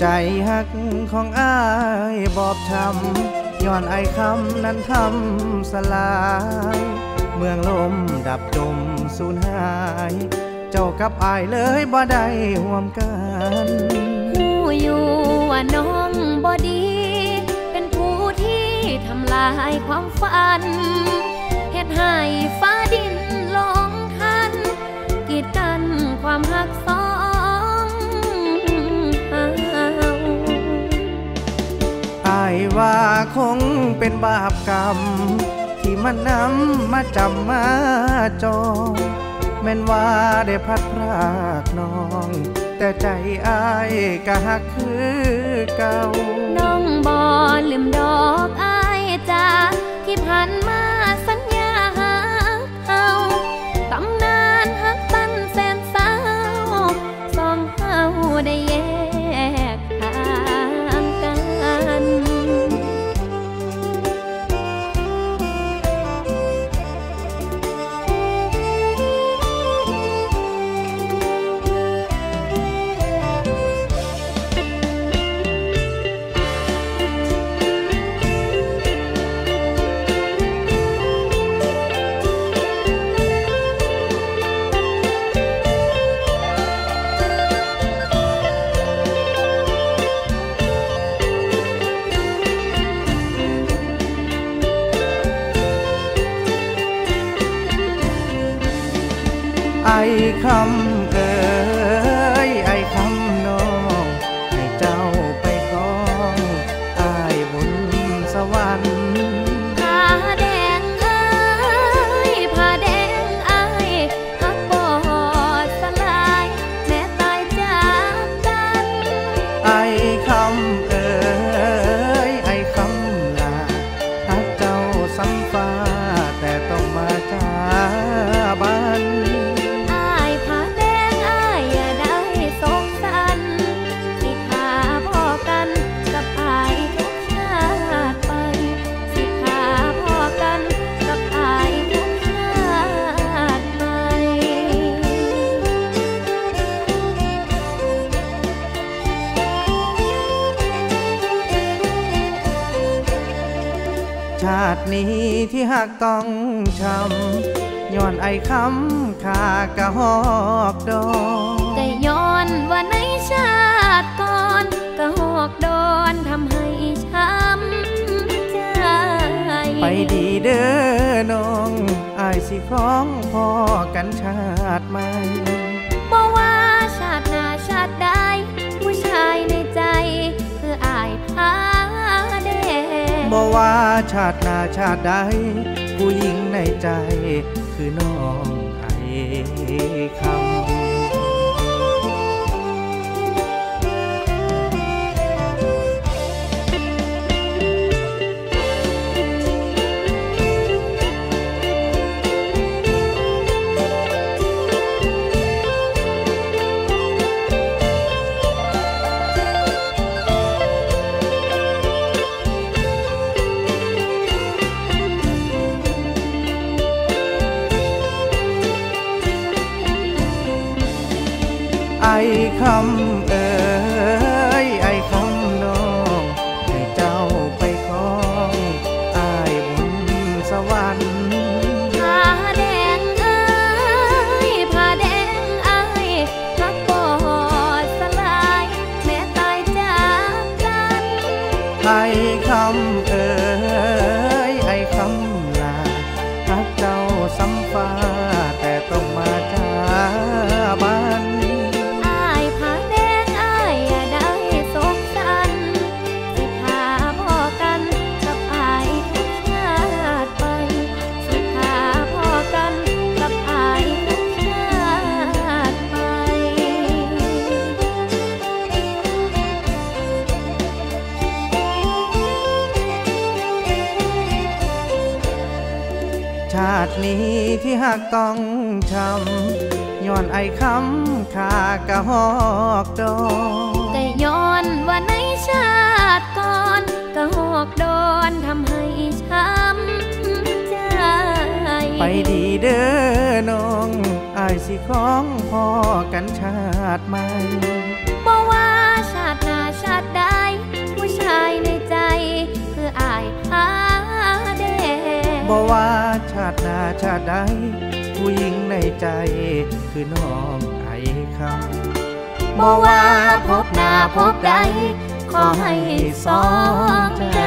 ใจหักขอบอบช้ำย้อนไอคำนั้นทำสลาย เมืองลมดับจมสูญหาย เจ้ากับอายเลยบ่ได้ห่วมกันหูอยู่ว่าน้องบอดี เป็นผู้ที่ทำลายความฝันเฮ็ดให้ฟ้าดินลงคันกีดกันความหักสอง ว่าคงเป็นบาปกรรม ที่มันนำมาจำมาจองแม่นว่าได้พัดพรากน้อง แต่ใจอายก็หักคือเก่า น้องบอลืมดอกอายจ้าที่ผ่านมา คำ นี้ที่หักต้องช้ำย้อนไอคำขากะหอกดอกแต่ย้อนว่าในชาติก่อนก็หอกโดนทำให้ช้ำใจ ไปดีเด้อน้องอายสิของพ่อกันชาติใหม่บอกว่าชาติหน้าชาติใดผู้ชายในใจคืออายพา บอกว่าชาติหน้าชาติใด ผู้หญิงในใจ คือน้องไอคำ คำเอ่ยไอคำน้องให้เจ้าไปครองอายบนสวรรค์ผ้าแดงเอ้ยผ้าแดงอายรักบอดสลาย แม้ตายจากกันไอคำเอ่ย ตินี้ที่หักต้องช้ำย้อนไอคำขากะหอกดอกแต่ย้อนว่าในชาติก่อนก็หอกโดนทำให้ช้ำใจไปดีเด้อน้องอายสิของพ่อกันชาติใหม่ ชาติใดผู้หญิงในใจคือน้องไอคำบ่ว่าพบหน้าพบใดขอให้สองใจ